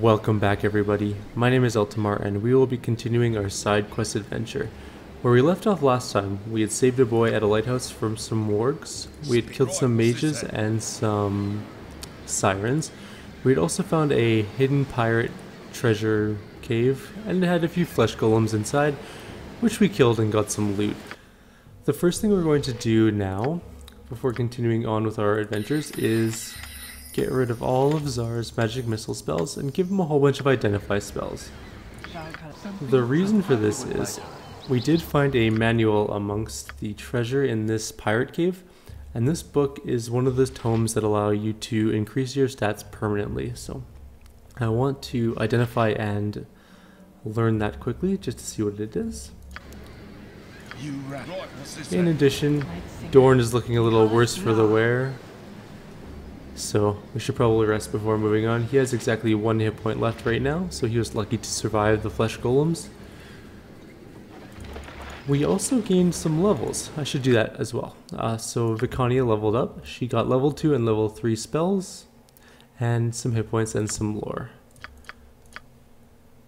Welcome back everybody, my name is Eltimar and we will be continuing our side quest adventure. Where we left off last time, we had saved a boy at a lighthouse from some wargs, we had killed some mages and some sirens, we had also found a hidden pirate treasure cave and it had a few flesh golems inside, which we killed and got some loot. The first thing we're going to do now, before continuing on with our adventures, is get rid of all of Xzar's magic missile spells and give him a whole bunch of identify spells. The reason for this is we did find a manual amongst the treasure in this pirate cave and this book is one of those tomes that allow you to increase your stats permanently so I want to identify and learn that quickly just to see what it is. In addition, Dorn is looking a little worse for the wear so we should probably rest before moving on. He has exactly one hit point left right now, so he was lucky to survive the flesh golems. We also gained some levels. I should do that as well. Uh, so Viconia leveled up. She got level 2 and level 3 spells, and some hit points and some lore.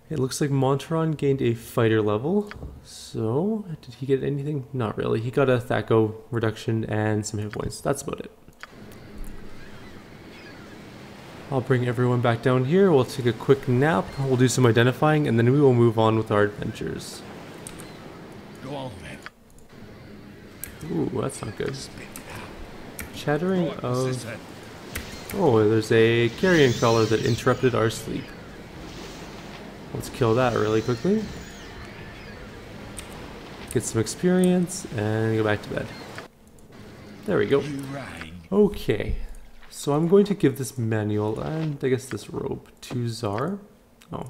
It looks like Montaron gained a fighter level. So, did he get anything? Not really. He got a THAC0 reduction and some hit points. That's about it. I'll bring everyone back down here, we'll take a quick nap, we'll do some identifying, and then we will move on with our adventures. Go on, man. Ooh, that's not good. Chattering of... Oh, there's a carrion crawler that interrupted our sleep. Let's kill that really quickly. Get some experience, and go back to bed. There we go. Okay, so I'm going to give this manual and I guess this robe to Xzar. Oh.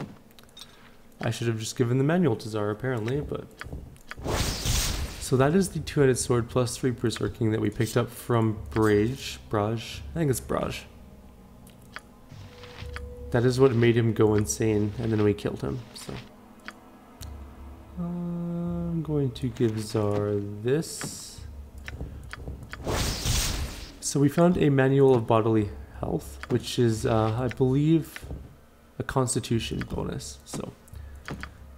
I should have just given the manual to Xzar apparently, but... So that is the two-headed sword plus three berserking that we picked up from Brage. Brage? I think it's Brage. That is what made him go insane, and then we killed him, so... I'm going to give Xzar this. So we found a manual of bodily health, which is, uh, I believe, a constitution bonus. So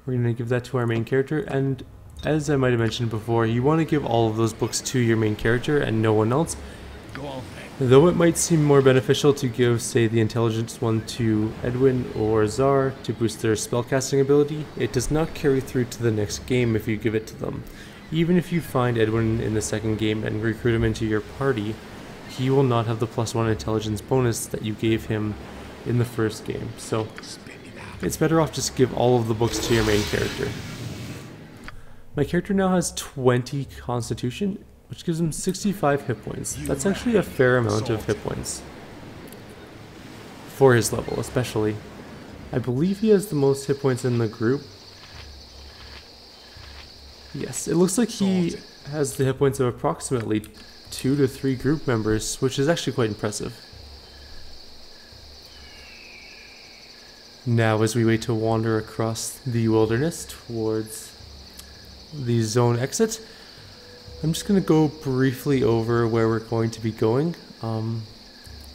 we're going to give that to our main character. And as I might have mentioned before, you want to give all of those books to your main character and no one else. Though it might seem more beneficial to give, say, the intelligence one to Edwin or Xzar to boost their spellcasting ability, it does not carry through to the next game if you give it to them. Even if you find Edwin in the second game and recruit him into your party, he will not have the plus one intelligence bonus that you gave him in the first game. So it's better off just give all of the books to your main character. My character now has 20 constitution, which gives him 65 hit points. That's actually a fair amount of hit points. For his level, especially. I believe he has the most hit points in the group. Yes, it looks like he has the hit points of approximately two to three group members, which is actually quite impressive. Now, as we wait to wander across the wilderness towards the zone exit, I'm just going to go briefly over where we're going to be going. Um,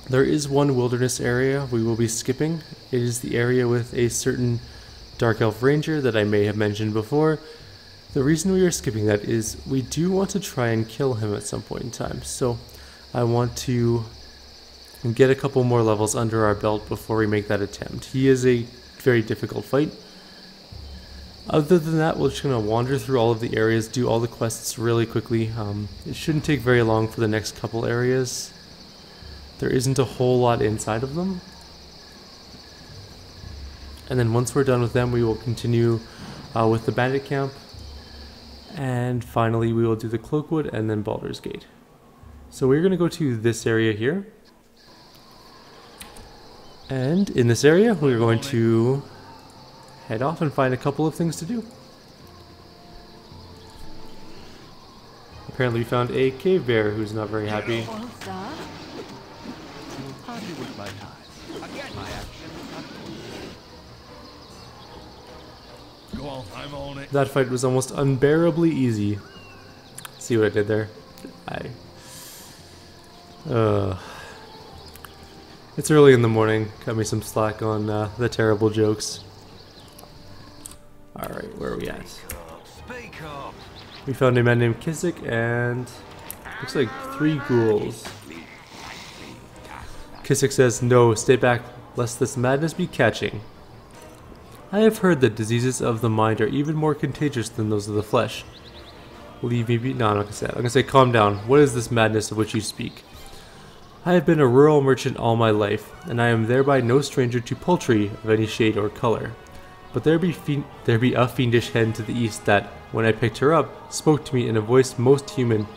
there is one wilderness area we will be skipping. It is the area with a certain Dark Elf Ranger that I may have mentioned before, the reason we are skipping that is we do want to try and kill him at some point in time. So I want to get a couple more levels under our belt before we make that attempt. He is a very difficult fight. Other than that, we're just going to wander through all of the areas, do all the quests really quickly. Um, it shouldn't take very long for the next couple areas. There isn't a whole lot inside of them. And then once we're done with them, we will continue uh, with the bandit camp and finally, we will do the Cloakwood and then Baldur's Gate. So we're going to go to this area here. And in this area, we're going to head off and find a couple of things to do. Apparently we found a cave bear who's not very happy. That fight was almost unbearably easy. See what I did there? I... Uh, It's early in the morning. Cut me some slack on uh, the terrible jokes. Alright, where are we at? We found a man named Kissick and looks like three ghouls. Kissick says, No, stay back, lest this madness be catching. I have heard that diseases of the mind are even more contagious than those of the flesh. Leave me be. No, I'm not gonna say that. I'm gonna say, calm down. What is this madness of which you speak? I have been a rural merchant all my life, and I am thereby no stranger to poultry of any shade or color. But there be there be a fiendish hen to the east that, when I picked her up, spoke to me in a voice most human.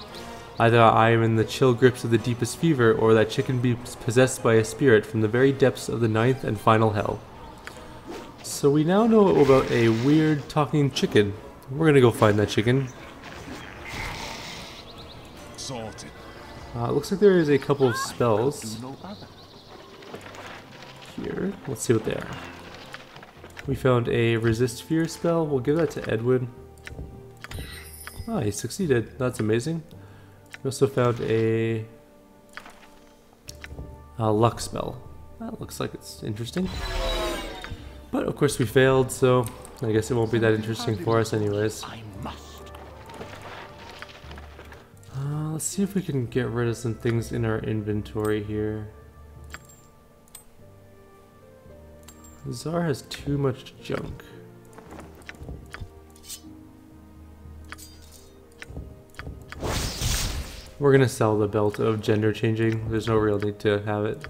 Either I am in the chill grips of the deepest fever, or that chicken be possessed by a spirit from the very depths of the ninth and final hell. So we now know about a weird talking chicken. We're gonna go find that chicken. Sorted. Uh, looks like there is a couple of spells here. Let's see what they are. We found a resist fear spell. We'll give that to Edwin. Ah, he succeeded. That's amazing. We also found a, a luck spell. That looks like it's interesting. But of course we failed, so I guess it won't be that interesting for us anyways. Uh, let's see if we can get rid of some things in our inventory here. Xzar has too much junk. We're gonna sell the belt of gender changing. There's no real need to have it.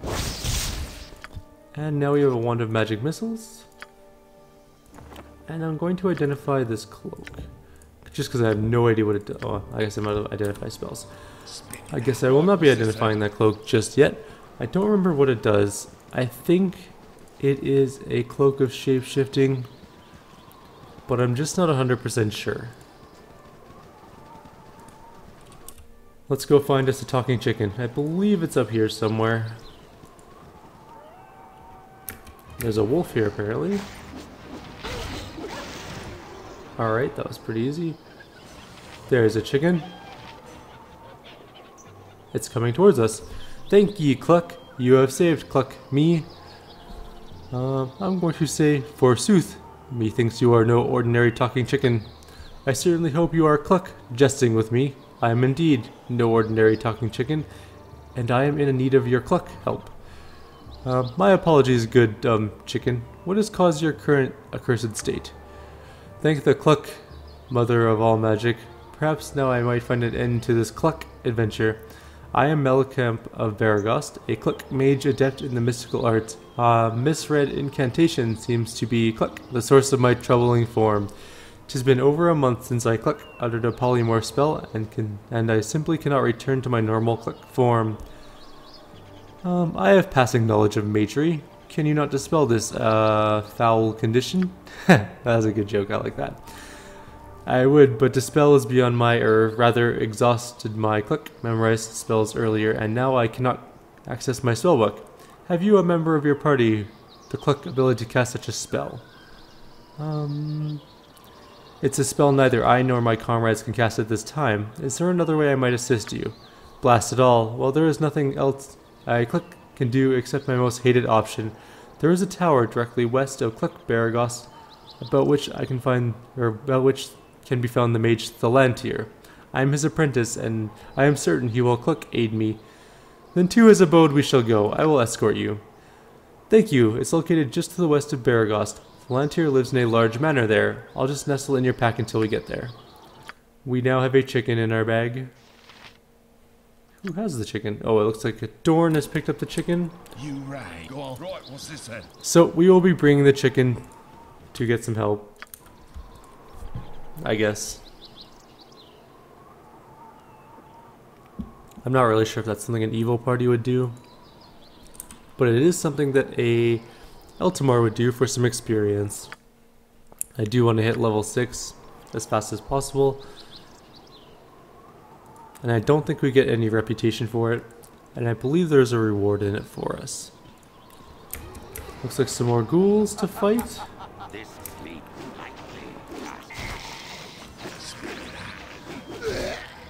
And now we have a wand of magic missiles. And I'm going to identify this cloak. Just because I have no idea what it does. Oh, I guess I'm out of identify spells. I guess I will not be identifying that cloak just yet. I don't remember what it does. I think it is a cloak of shape-shifting, but I'm just not 100% sure. Let's go find us a talking chicken. I believe it's up here somewhere. There's a wolf here, apparently. Alright, that was pretty easy. There's a chicken. It's coming towards us. Thank ye, Cluck. You have saved, Cluck, me. Uh, I'm going to say, forsooth, methinks you are no ordinary talking chicken. I certainly hope you are, Cluck, jesting with me. I am indeed no ordinary talking chicken, and I am in need of your Cluck help. Uh, my apologies, good um, chicken. What has caused your current accursed state? Thank the Cluck, mother of all magic. Perhaps now I might find an end to this Cluck adventure. I am Melicamp of Beregost, a Cluck mage adept in the mystical arts. A misread incantation seems to be Cluck, the source of my troubling form. Tis been over a month since I Cluck uttered a polymorph spell, and can and I simply cannot return to my normal Cluck form. Um, I have passing knowledge of magery. Can you not dispel this, uh, foul condition? that was a good joke, I like that. I would, but dispel is beyond my, or rather, exhausted my click memorized spells earlier, and now I cannot access my spellbook. Have you a member of your party the click ability to cast such a spell? Um, it's a spell neither I nor my comrades can cast at this time. Is there another way I might assist you? Blast it all. Well, there is nothing else I Cluck can do except my most hated option. There is a tower directly west of Cluck Beregost, about which I can find, or about which can be found the mage Thalantyr. I am his apprentice, and I am certain he will Cluck aid me. Then to his abode we shall go. I will escort you. Thank you. It's located just to the west of Beregost. Thalantyr lives in a large manor there. I'll just nestle in your pack until we get there. We now have a chicken in our bag. Who has the chicken? Oh, it looks like a Dorn has picked up the chicken. You right. Go on. Right, what's this then? So we will be bringing the chicken to get some help. I guess. I'm not really sure if that's something an evil party would do. But it is something that a Eltimar would do for some experience. I do want to hit level 6 as fast as possible. And I don't think we get any reputation for it. And I believe there's a reward in it for us. Looks like some more ghouls to fight.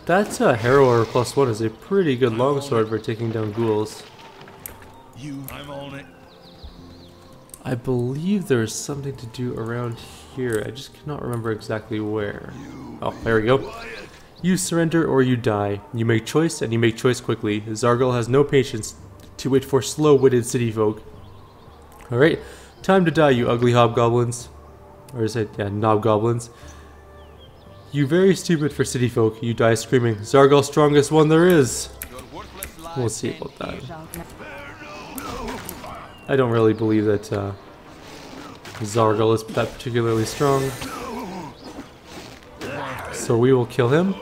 That's a Harrower plus one is a pretty good longsword for taking down ghouls. You, I'm on it. I believe there's something to do around here. I just cannot remember exactly where. Oh, there we go. You surrender or you die. You make choice and you make choice quickly. Zargal has no patience to wait for slow-witted city folk. Alright, time to die, you ugly hobgoblins. Or is it, yeah, knobgoblins. You very stupid for city folk. You die screaming, Zargal strongest one there is. We'll see about that. I don't really believe that uh, Zargal is that particularly strong. So we will kill him.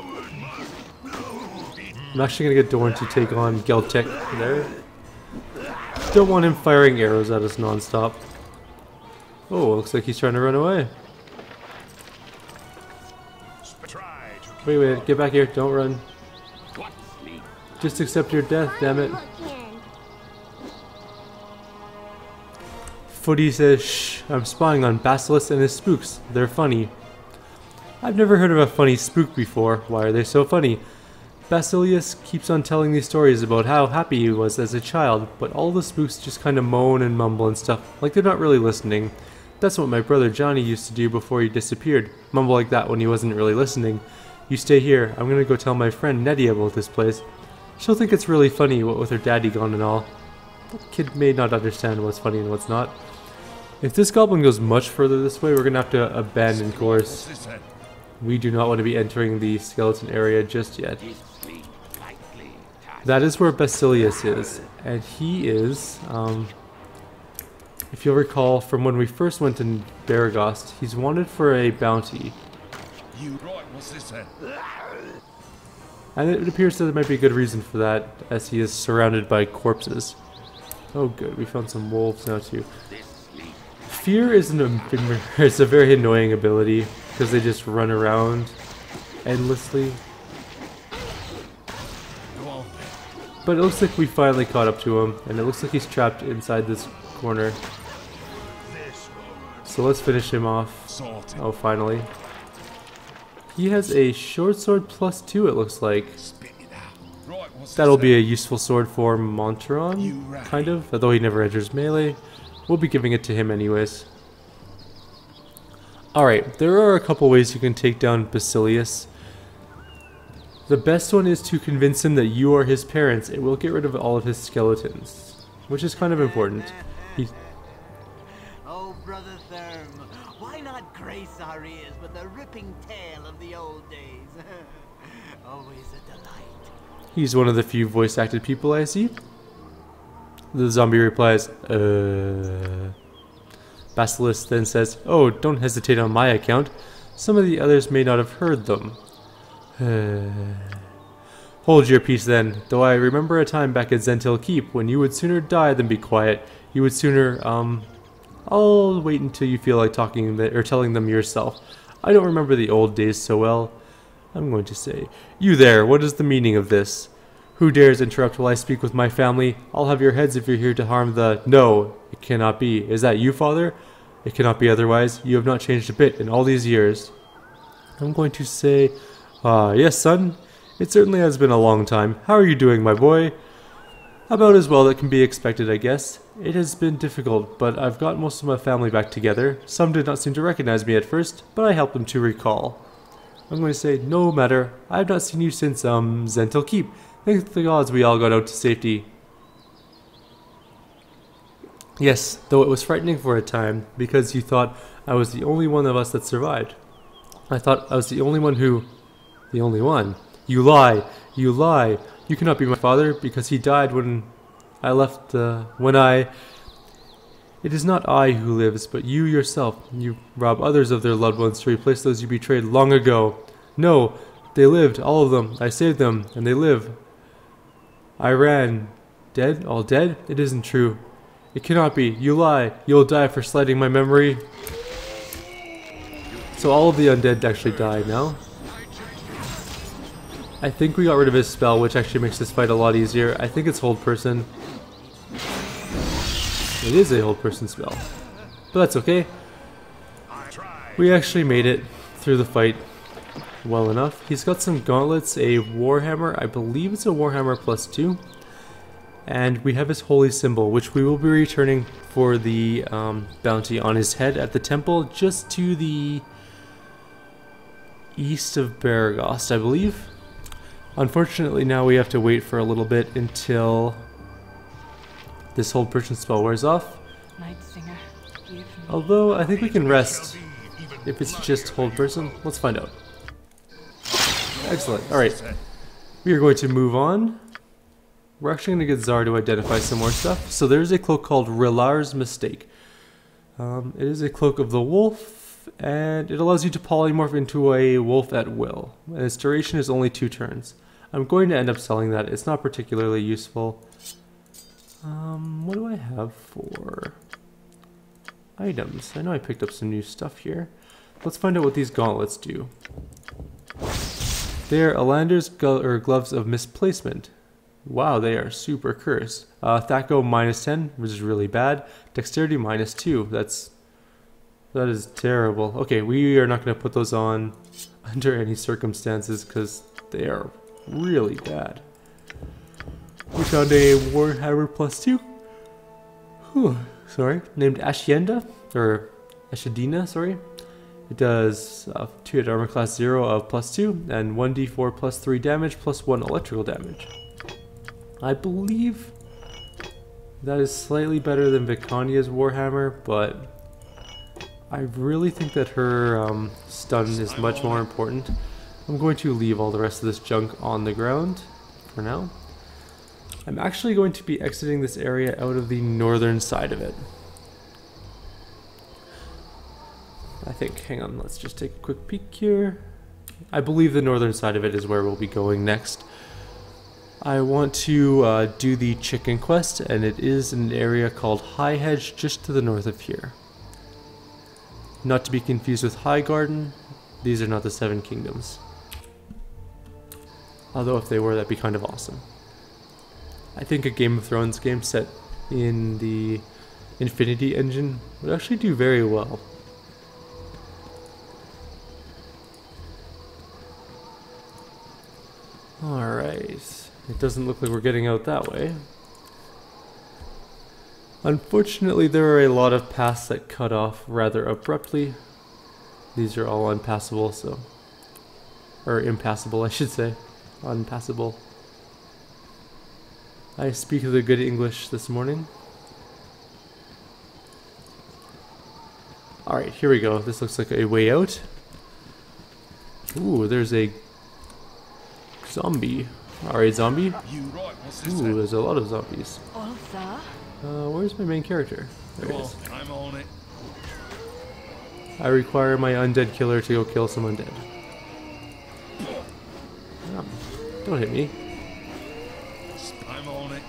I'm actually gonna get Dorn to take on Geltek there. Don't want him firing arrows at us non-stop. Oh, looks like he's trying to run away. Wait, wait, get back here. Don't run. Just accept your death, damn it. Footy says, shh, I'm spying on Basilius and his spooks. They're funny. I've never heard of a funny spook before. Why are they so funny? Basilius keeps on telling these stories about how happy he was as a child, but all the spooks just kind of moan and mumble and stuff, like they're not really listening. That's what my brother Johnny used to do before he disappeared, mumble like that when he wasn't really listening. You stay here, I'm gonna go tell my friend Nettie about this place. She'll think it's really funny, what with her daddy gone and all. The kid may not understand what's funny and what's not. If this goblin goes much further this way, we're to have to abandon course. We do not want to be entering the skeleton area just yet. That is where Basilius is, and he is, um, if you'll recall from when we first went to Beregost, he's wanted for a bounty. You right, what's this then? And it appears that there might be a good reason for that, as he is surrounded by corpses. Oh good, we found some wolves now too. Fear is, an, is a very annoying ability because they just run around endlessly. But it looks like we finally caught up to him, and it looks like he's trapped inside this corner. So let's finish him off. Oh, finally. He has a short sword plus two, it looks like. That'll be a useful sword for Montaron, kind of, although he never enters melee. We'll be giving it to him anyways. Alright, there are a couple ways you can take down Basilius. The best one is to convince him that you are his parents. It will get rid of all of his skeletons, which is kind of important. He... Oh, Brother Therm, why not grace our ears with a ripping tale of the old days? Always a delight. He's one of the few voice-acted people I see. The zombie replies, uh... Basilius then says, Oh, don't hesitate on my account. Some of the others may not have heard them. Hold your peace then, though I remember a time back at Zhentil Keep when you would sooner die than be quiet. You would sooner, um... I'll wait until you feel like talking or telling them yourself. I don't remember the old days so well. I'm going to say, You there, what is the meaning of this? Who dares interrupt while I speak with my family? I'll have your heads if you're here to harm the... No, it cannot be. Is that you, father? It cannot be otherwise. You have not changed a bit in all these years. I'm going to say... Ah, uh, yes, son. It certainly has been a long time. How are you doing, my boy? About as well that can be expected, I guess. It has been difficult, but I've got most of my family back together. Some did not seem to recognize me at first, but I helped them to recall. I'm going to say, no matter. I have not seen you since, um, Zhentil Keep. Thank the gods we all got out to safety. Yes, though it was frightening for a time, because you thought I was the only one of us that survived. I thought I was the only one who... The only one. You lie! You lie! You cannot be my father, because he died when I left, uh, when I... It is not I who lives, but you yourself. You rob others of their loved ones to replace those you betrayed long ago. No, they lived, all of them. I saved them, and they live. I ran. Dead? All dead? It isn't true. It cannot be. You lie. You'll die for slighting my memory. So all of the undead actually died now. I think we got rid of his spell, which actually makes this fight a lot easier. I think it's hold person. It is a hold person spell. But that's okay. We actually made it through the fight well enough. He's got some gauntlets, a warhammer, I believe it's a warhammer plus two. And we have his holy symbol, which we will be returning for the um, bounty on his head at the temple just to the east of Beregost, I believe. Unfortunately, now we have to wait for a little bit until this hold person spell wears off. Night Singer, give me Although, I think we can rest if it's just hold person. Let's find out. Excellent. Alright. We are going to move on. We're actually going to get Xzar to identify some more stuff. So there's a cloak called Relair's Mistake. Um, it is a cloak of the wolf, and it allows you to polymorph into a wolf at will. And its duration is only two turns. I'm going to end up selling that. It's not particularly useful. Um, what do I have for items? I know I picked up some new stuff here. Let's find out what these gauntlets do. They're Alander's glo- or gloves of misplacement. Wow, they are super cursed. Uh, THAC0 minus 10, which is really bad. Dexterity minus 2, that's... That is terrible. Okay, we are not going to put those on under any circumstances because they are really bad. We found a Warhammer plus 2. Whew, sorry. Named Ashienda, or Ashideena, sorry. It does uh, 2 hit armor class 0 of plus 2, and 1d4 plus 3 damage plus 1 electrical damage. I believe that is slightly better than Viconia's Warhammer, but I really think that her um, stun is much more important. I'm going to leave all the rest of this junk on the ground for now. I'm actually going to be exiting this area out of the northern side of it. I think, hang on, let's just take a quick peek here. I believe the northern side of it is where we'll be going next. I want to uh, do the chicken quest, and it is an area called High Hedge just to the north of here. Not to be confused with High Garden, these are not the Seven Kingdoms. Although if they were, that'd be kind of awesome. I think a Game of Thrones game set in the Infinity engine would actually do very well. Alright. It doesn't look like we're getting out that way. Unfortunately, there are a lot of paths that cut off rather abruptly. These are all unpassable, so. Or impassable, I should say. Unpassable. I speak the good English this morning. Alright, here we go. This looks like a way out. Ooh, there's a zombie. Alright, zombie. You right, what's this Ooh, there's a lot of zombies. Uh, where's my main character? There Go he is. I'm on it. I require my undead killer to go kill some undead. Um, don't hit me. I'm on it.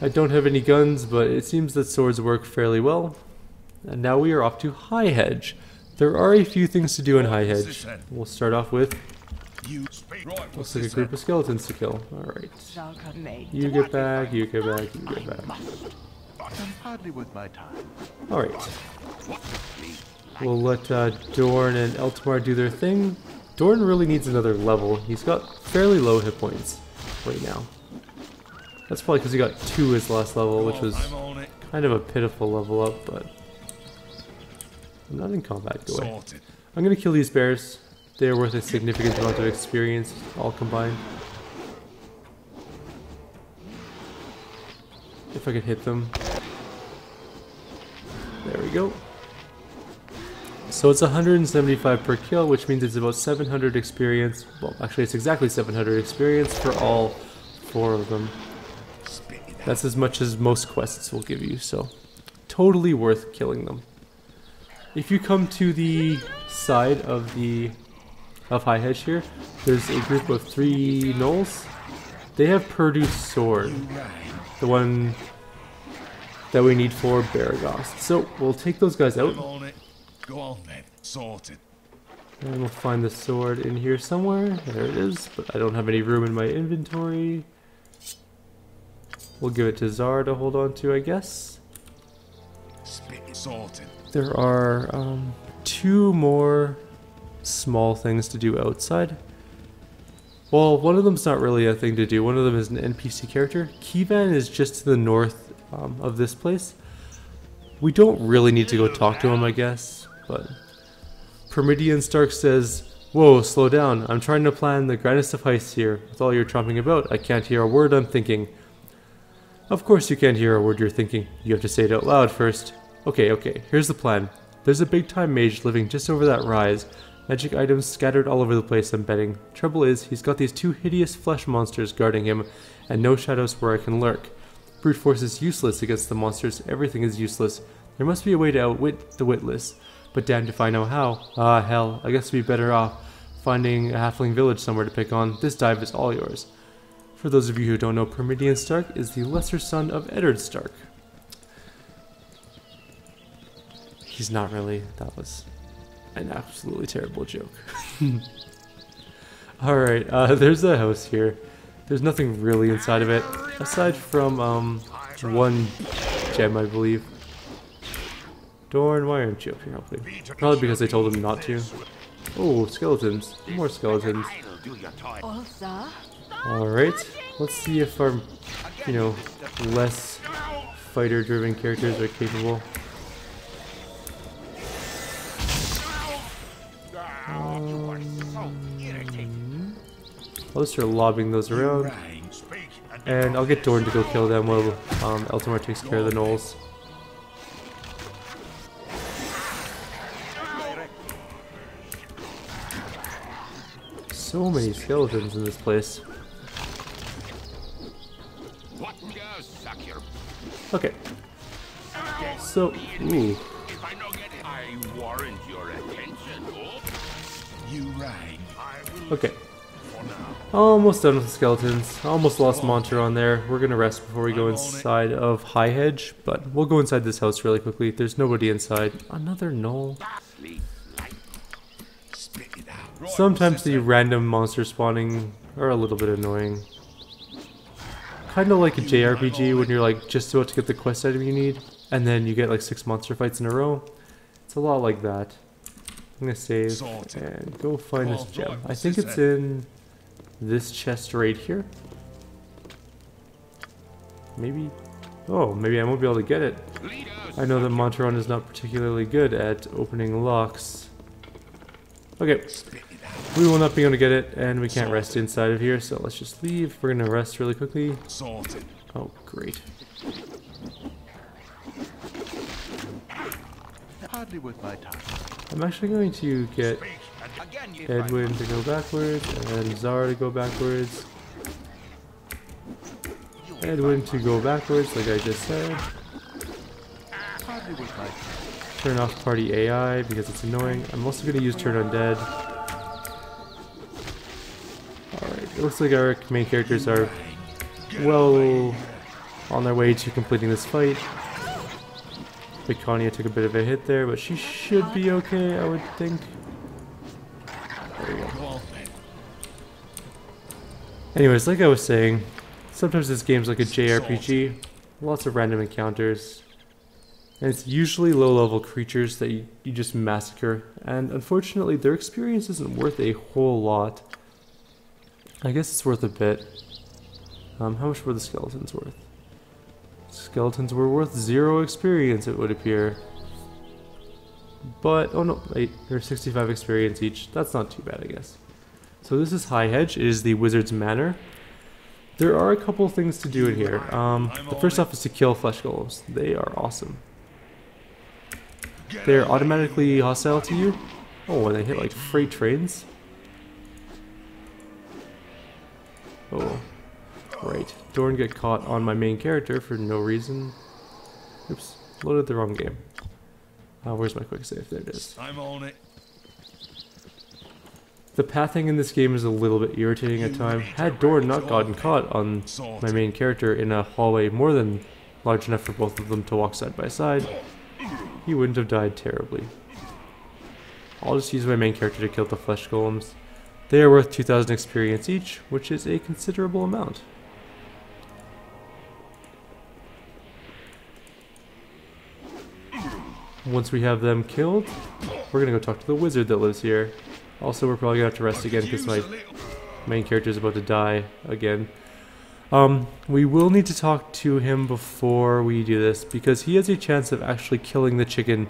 I don't have any guns, but it seems that swords work fairly well. And now we are off to High Hedge. There are a few things to do in High Hedge. We'll start off with You speak. Right, what's looks like a group of skeletons to kill. Alright. You get back, you get back, you get back. I'm hardly worth my time. Alright. We'll let uh, Dorn and Eltimar do their thing. Dorn really needs another level. He's got fairly low hit points right now. That's probably because he got two his last level, which was I'm on it. kind of a pitiful level up, but I'm not in combat. Go away. Sorted. I'm gonna kill these bears. They are worth a significant amount of experience, all combined. If I could hit them. There we go. So it's 175 per kill, which means it's about 700 experience. Well, actually, it's exactly 700 experience for all four of them. That's as much as most quests will give you, so totally worth killing them. If you come to the side of the of High Hedge here, there's a group of three gnolls. They have Perdue's sword, the one that we need for Beregost. So we'll take those guys out. Go on then. Sorted. and we'll find the sword in here somewhere. There it is, but I don't have any room in my inventory. We'll give it to Zara to hold on to, I guess. Spit. Sorted. There are um, two more small things to do outside. Well, one of them's not really a thing to do. One of them is an NPC character. Kivan is just to the north um, of this place. We don't really need to go talk to him, I guess, but... Permidian Stark says, Whoa, slow down. I'm trying to plan the grandest of heists here. With all you're tromping about, I can't hear a word I'm thinking. Of course you can't hear a word you're thinking. You have to say it out loud first. Okay, okay, here's the plan. There's a big time mage living just over that rise. Magic items scattered all over the place, I'm betting. Trouble is, he's got these two hideous flesh monsters guarding him, and no shadows where I can lurk. Brute force is useless against the monsters, everything is useless. There must be a way to outwit the witless. But damned if I know how. Ah, hell, I guess we'd be better off finding a halfling village somewhere to pick on. This dive is all yours. For those of you who don't know, Permidian Stark is the lesser son of Eddard Stark. He's not really. That was an absolutely terrible joke. Alright, uh, there's a house here. There's nothing really inside of it, aside from um, one gem, I believe. Dorn, why aren't you up here helping? Probably because I told him not to. Oh, skeletons. More skeletons. Alright, let's see if our, you know, less fighter-driven characters are capable. I'll just start lobbing those around, and and I'll get Dorn to go kill them while um, Eltimar takes care of the gnolls. So many skeletons in this place. What goes, suck your Okay. So, ooh, If I no get I warrant your attention. Oh, you rain. Okay. Almost done with the skeletons. Almost lost Montaron there. We're gonna rest before we go I'm on it. inside of High Hedge, but we'll go inside this house really quickly. There's nobody inside. Another gnoll. sleep light. Spit it out. Right, Sometimes the random monster spawning are a little bit annoying. Kind of like a JRPG when you're like just about to get the quest item you need, and then you get like six monster fights in a row. It's a lot like that. I'm gonna save and go find this gem. I think it's in this chest right here. Maybe. Oh, maybe I won't be able to get it. I know that Montaron is not particularly good at opening locks. Okay, Spit it out. we will not be able to get it, and we can't rest inside of here, so let's just leave. We're gonna rest really quickly. Oh, great. Hardly worth my time. I'm actually going to get Edwin to go backwards, and Zara to go backwards. Edwin to go backwards, like I just said. Hardly worth my time. Turn off party AI because it's annoying. I'm also going to use turn undead. Alright, it looks like our main characters are well on their way to completing this fight. Viconia took a bit of a hit there, but she should be okay, I would think. There we go. go on then. Anyways, like I was saying, sometimes this game's like a JRPG. Lots of random encounters. And it's usually low level creatures that you, you just massacre. And unfortunately, their experience isn't worth a whole lot. I guess it's worth a bit. Um, how much were the skeletons worth? Skeletons were worth zero experience, it would appear. But, oh no, wait, they're 65 experience each. That's not too bad, I guess. So this is High Hedge. It is the Wizard's Manor. There are a couple things to do in here. Um, the first off is to kill flesh golems. They are awesome. They're automatically hostile to you. Oh, and they hit like freight trains. Oh, right. Dorn get caught on my main character for no reason. Oops, loaded the wrong game. Uh, where's my quick save? There it is. I'm on it. The pathing in this game is a little bit irritating at times. Had Dorn not gotten caught on my main character in a hallway more than large enough for both of them to walk side by side, he wouldn't have died terribly. I'll just use my main character to kill the flesh golems. They are worth 2000 experience each, which is a considerable amount. Once we have them killed, we're gonna go talk to the wizard that lives here. Also, we're probably gonna have to rest again because my main character is about to die again. Um, we will need to talk to him before we do this because he has a chance of actually killing the chicken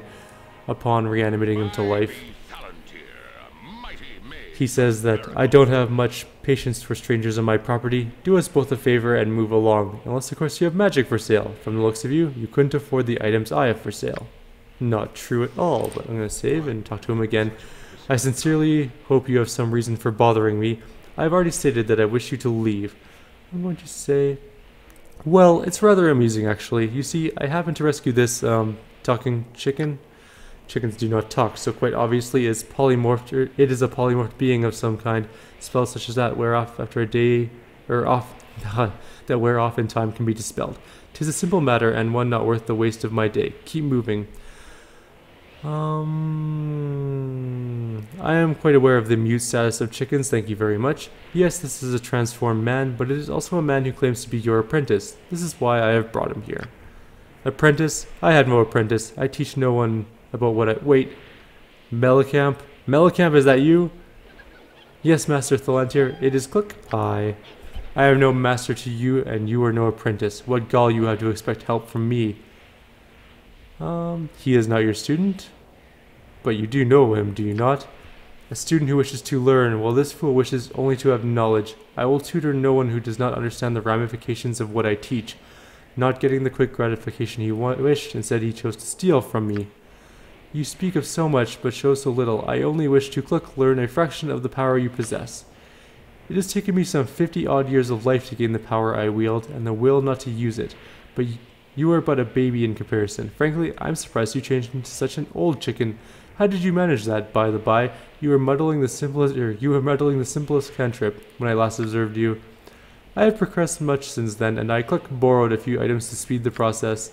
upon reanimating him to life. He says that I don't have much patience for strangers on my property. Do us both a favor and move along. Unless, of course, you have magic for sale. From the looks of you, you couldn't afford the items I have for sale. Not true at all, but I'm going to save and talk to him again. I sincerely hope you have some reason for bothering me. I have already stated that I wish you to leave. I'm going to say... Well, it's rather amusing, actually. You see, I happened to rescue this, um, talking chicken. Chickens do not talk, so quite obviously is polymorphed, or it is a polymorphed being of some kind. Spells such as that wear off after a day, or off, that wear off in time can be dispelled. Tis a simple matter, and one not worth the waste of my day. Keep moving. Um, I am quite aware of the mute status of chickens, thank you very much. Yes, this is a transformed man, but it is also a man who claims to be your apprentice. This is why I have brought him here. Apprentice? I had no apprentice. I teach no one about what I- wait. Melicamp? Melicamp, is that you? Yes, Master Thalantyr, it is Click. I. I have no master to you, and you are no apprentice. What gall you have to expect help from me? Um, he is not your student, but you do know him, do you not? A student who wishes to learn, while this fool wishes only to have knowledge. I will tutor no one who does not understand the ramifications of what I teach. Not getting the quick gratification he wished, instead he chose to steal from me. You speak of so much, but show so little. I only wish to click learn a fraction of the power you possess. It has taken me some fifty odd years of life to gain the power I wield, and the will not to use it. But you are but a baby in comparison. Frankly, I'm surprised you changed into such an old chicken. How did you manage that, by the by? You were muddling the simplest er, you were muddling the simplest cantrip when I last observed you. I have progressed much since then, and I click borrowed a few items to speed the process.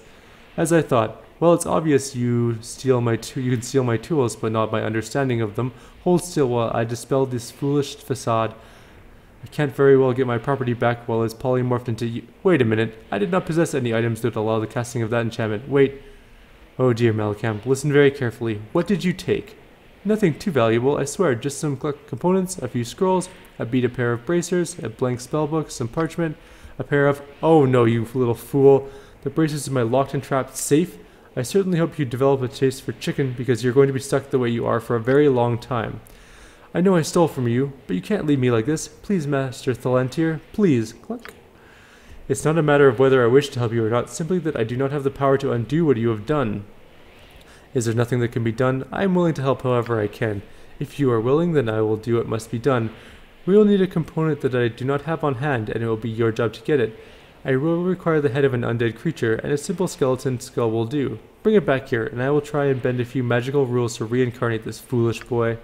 As I thought, well, it's obvious you steal my you can steal my tools, but not my understanding of them. Hold still while I dispel this foolish facade. I can't very well get my property back while it's polymorphed into you. Wait a minute. I did not possess any items that allow the casting of that enchantment. Wait. Oh dear, Malcolm. Listen very carefully. What did you take? Nothing too valuable, I swear. Just some components, a few scrolls, a beat a pair of bracers, a blank spellbook, some parchment, a pair of. Oh no, you little fool. The bracers in my locked and trapped safe? I certainly hope you develop a taste for chicken because you're going to be stuck the way you are for a very long time. I know I stole from you, but you can't leave me like this. Please, Master Thalantyr, please. Cluck. It's not a matter of whether I wish to help you or not, simply that I do not have the power to undo what you have done. Is there nothing that can be done? I am willing to help however I can. If you are willing, then I will do what must be done. We will need a component that I do not have on hand, and it will be your job to get it. I will require the head of an undead creature, and a simple skeleton skull will do. Bring it back here, and I will try and bend a few magical rules to reincarnate this foolish boy.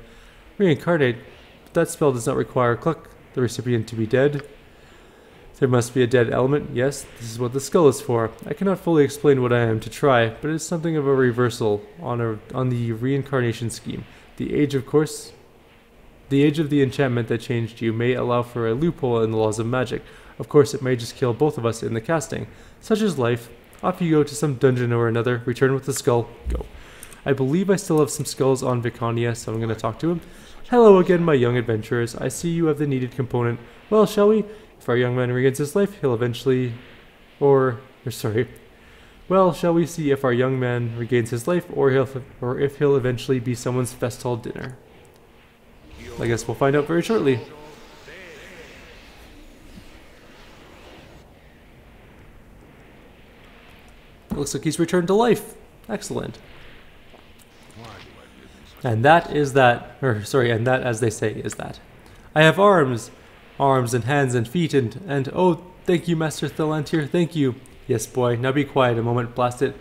Reincarnate? But that spell does not require Cluck, the recipient, to be dead. There must be a dead element, yes, this is what the skull is for. I cannot fully explain what I am to try, but it is something of a reversal on, a, on the reincarnation scheme. The age, of course, the age of the enchantment that changed you may allow for a loophole in the laws of magic. Of course, it may just kill both of us in the casting. Such is life. Off you go to some dungeon or another, return with the skull, go. I believe I still have some skulls on Viconia, so I'm going to talk to him. Hello again, my young adventurers. I see you have the needed component. Well, shall we? If our young man regains his life, he'll eventually. Or. or sorry. Well, shall we see if our young man regains his life, or, he'll, or if he'll eventually be someone's festal dinner? I guess we'll find out very shortly. Looks like he's returned to life. Excellent. And that is that, or sorry, and that, as they say, is that. I have arms, arms and hands and feet, and, and oh, thank you, Master Thalantyr, thank you. Yes, boy, now be quiet a moment, blast it.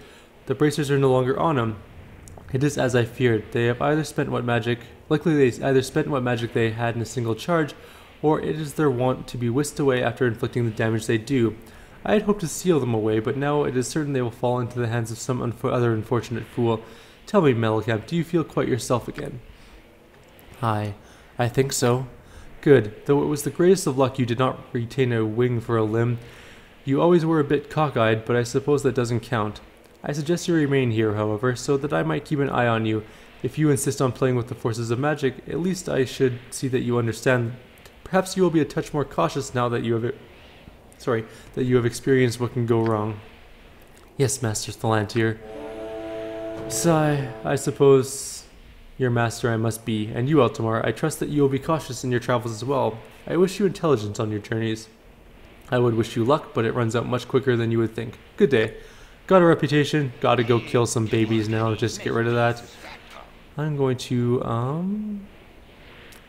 The bracers are no longer on him. It is as I feared. They have either spent what magic, likely they either spent what magic they had in a single charge, or it is their wont to be whisked away after inflicting the damage they do. I had hoped to seal them away, but now it is certain they will fall into the hands of some other unfortunate fool. Tell me, Melicamp, do you feel quite yourself again? I, I think so. Good, though it was the greatest of luck you did not retain a wing for a limb. You always were a bit cockeyed, but I suppose that doesn't count. I suggest you remain here, however, so that I might keep an eye on you. If you insist on playing with the forces of magic, at least I should see that you understand Perhaps you will be a touch more cautious now that you have, sorry, that you have experienced what can go wrong. Yes, Master Thalantyr. Sigh, I suppose your master I must be, and you, Altamar, I trust that you will be cautious in your travels as well. I wish you intelligence on your journeys. I would wish you luck, but it runs out much quicker than you would think. Good day. Got a reputation, gotta go kill some babies now just to get rid of that. I'm going to, um,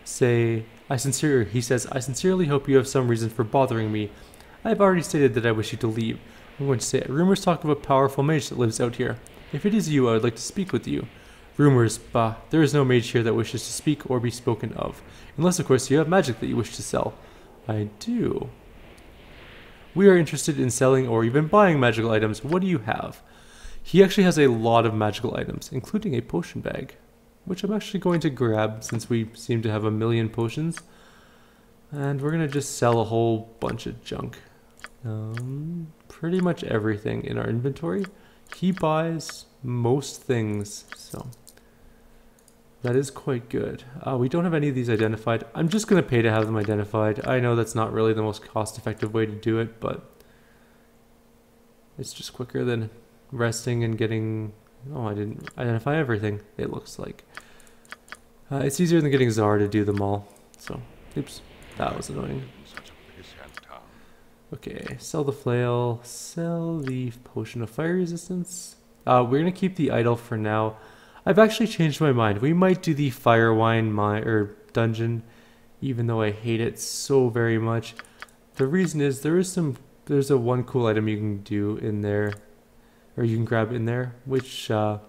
say, I sincerely, he says, I sincerely hope you have some reason for bothering me. I have already stated that I wish you to leave. I'm going to say, rumors talk of a powerful mage that lives out here. If it is you, I would like to speak with you. Rumors, bah, there is no mage here that wishes to speak or be spoken of. Unless, of course, you have magic that you wish to sell. I do. We are interested in selling or even buying magical items. What do you have? He actually has a lot of magical items, including a potion bag, which I'm actually going to grab since we seem to have a million potions. And we're going to just sell a whole bunch of junk. Um, pretty much everything in our inventory. He buys most things, so that is quite good. Uh, we don't have any of these identified. I'm just going to pay to have them identified. I know that's not really the most cost-effective way to do it, but it's just quicker than resting and getting... Oh, I didn't identify everything, it looks like. Uh, it's easier than getting Zara to do them all. So, oops, that was annoying. Such a pissant town. Okay, sell the flail, sell the potion of fire resistance. Uh, we're going to keep the idol for now. I've actually changed my mind. We might do the fire wine mine or dungeon, even though I hate it so very much. The reason is there is some there's a one cool item you can do in there, or you can grab in there, which uh,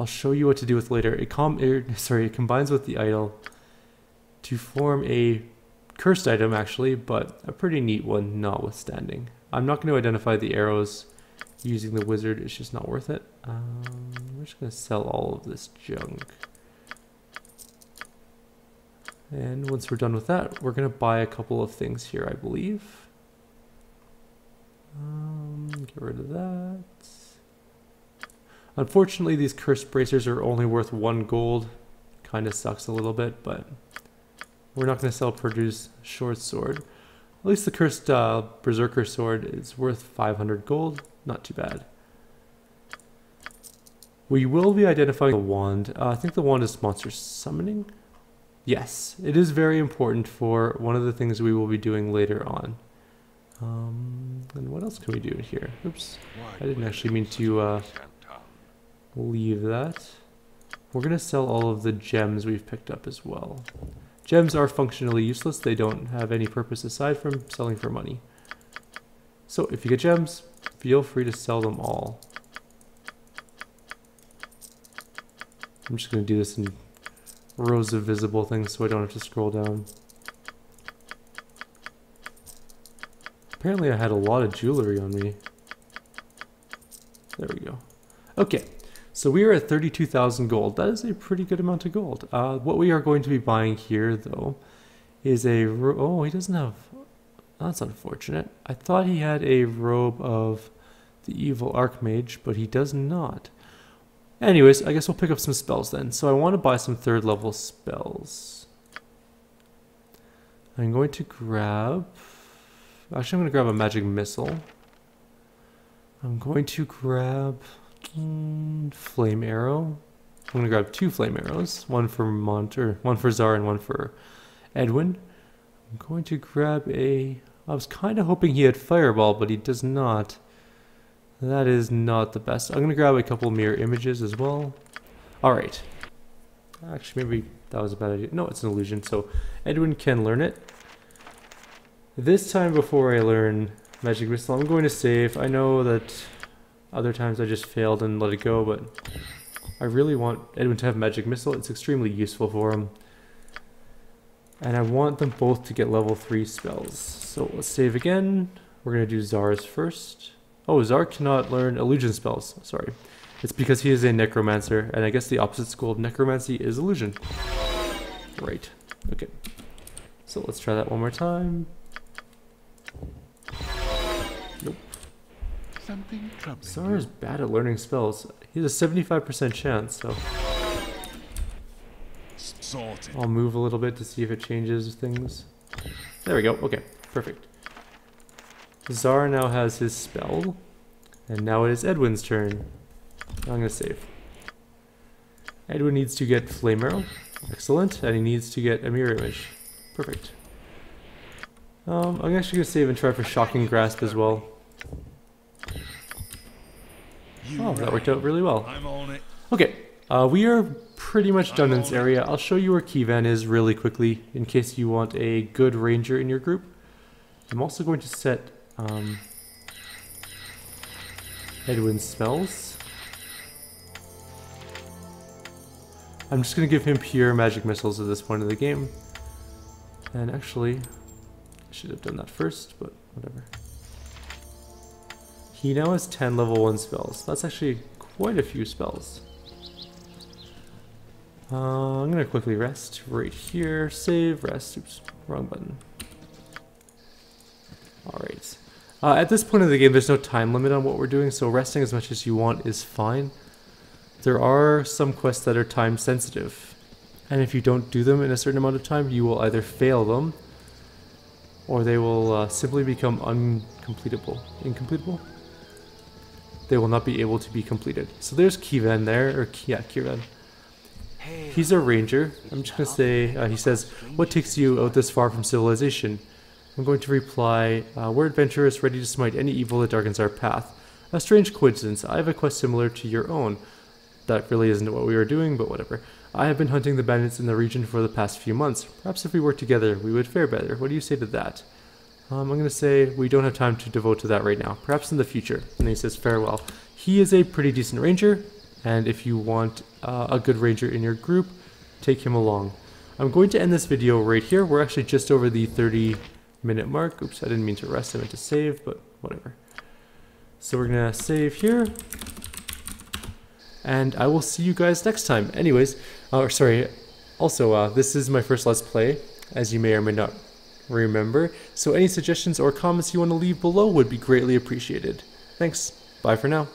I'll show you what to do with later. It com er, sorry, it combines with the idol to form a cursed item actually, but a pretty neat one notwithstanding. I'm not going to identify the arrows using the wizard, it's just not worth it. Um, we're just going to sell all of this junk. And once we're done with that, we're going to buy a couple of things here, I believe. Um, get rid of that. Unfortunately, these cursed bracers are only worth one gold. Kind of sucks a little bit, but we're not going to sell Perdue's short sword. At least the cursed uh, berserker sword is worth 500 gold. Not too bad. We will be identifying the wand. Uh, I think the wand is monster summoning. Yes, it is very important for one of the things we will be doing later on. Um, and what else can we do here? Oops, I didn't actually mean to uh, leave that. We're going to sell all of the gems we've picked up as well. Gems are functionally useless. They don't have any purpose aside from selling for money. So if you get gems, feel free to sell them all. I'm just going to do this in rows of visible things so I don't have to scroll down. Apparently I had a lot of jewelry on me. There we go. Okay, so we are at 32,000 gold. That is a pretty good amount of gold. Uh, what we are going to be buying here, though, is a... oh, he doesn't have... That's unfortunate. I thought he had a robe of the evil archmage, but he does not. Anyways, I guess we'll pick up some spells then. So I want to buy some third level spells. I'm going to grab... Actually, I'm going to grab a magic missile. I'm going to grab flame arrow. I'm to grab two flame arrows, one for Mont or one for Xzar and one for Edwin. I'm going to grab a. I was kind of hoping he had fireball, but he does not. That is not the best. I'm going to grab a couple mirror images as well. All right. Actually, maybe that was a bad idea. No, it's an illusion. So Edwin can learn it. This time before I learn Magic Missile, I'm going to save. I know that other times I just failed and let it go, but I really want Edwin to have Magic Missile. It's extremely useful for him. And I want them both to get level 3 spells. So let's save again. We're going to do Xzar's first. Oh, Zar cannot learn illusion spells. Sorry. It's because he is a necromancer, and I guess the opposite school of necromancy is illusion. Right. Okay. So let's try that one more time. Something troubling. Xzar is bad at learning spells. He has a 75% chance, so. Sorted. I'll move a little bit to see if it changes things. There we go. Okay, perfect. Zara now has his spell. And now it is Edwin's turn. I'm gonna save. Edwin needs to get Flame Arrow. Excellent. And he needs to get a Mirror Image. Perfect. Um, I'm actually gonna save and try for Shocking Grasp as well. Oh, that worked out really well. I'm on it. Okay, uh, we are pretty much done in this area. I'll show you where Kivan is really quickly in case you want a good ranger in your group. I'm also going to set um, Edwin's spells. I'm just going to give him pure magic missiles at this point of the game. And actually, I should have done that first, but whatever. He now has 10 level 1 spells. That's actually quite a few spells. Uh, I'm gonna quickly rest right here. Save, rest. Oops, wrong button. Alright. Uh, at this point in the game, there's no time limit on what we're doing, so resting as much as you want is fine. There are some quests that are time sensitive, and if you don't do them in a certain amount of time, you will either fail them, or they will uh, simply become uncompletable. Incompletable? They will not be able to be completed. So there's Kivan there, or yeah, Kivan. He's a ranger. I'm just gonna say, uh, he says, What takes you out this far from civilization? I'm going to reply, uh, We're adventurers ready to smite any evil that darkens our path. A strange coincidence. I have a quest similar to your own. That really isn't what we were doing, but whatever. I have been hunting the bandits in the region for the past few months. Perhaps if we worked together, we would fare better. What do you say to that? Um, I'm going to say we don't have time to devote to that right now. Perhaps in the future. And he says farewell. He is a pretty decent ranger, and if you want uh, a good ranger in your group, take him along. I'm going to end this video right here. We're actually just over the 30 minute mark. Oops, I didn't mean to rest. I meant to save, but whatever. So we're going to save here. And I will see you guys next time. Anyways, uh, sorry. Also, uh, this is my first Let's Play, as you may or may not remember. So any suggestions or comments you want to leave below would be greatly appreciated. Thanks. Bye for now.